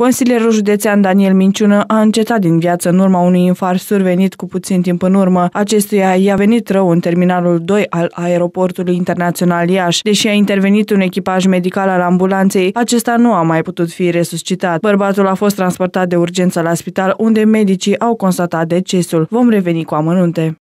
Consilierul județean Daniel Minciună a încetat din viață în urma unui infarct survenit cu puțin timp în urmă. Acestuia i-a venit rău în terminalul 2 al aeroportului internațional Iași. Deși a intervenit un echipaj medical al ambulanței, acesta nu a mai putut fi resuscitat. Bărbatul a fost transportat de urgență la spital, unde medicii au constatat decesul. Vom reveni cu amănunte.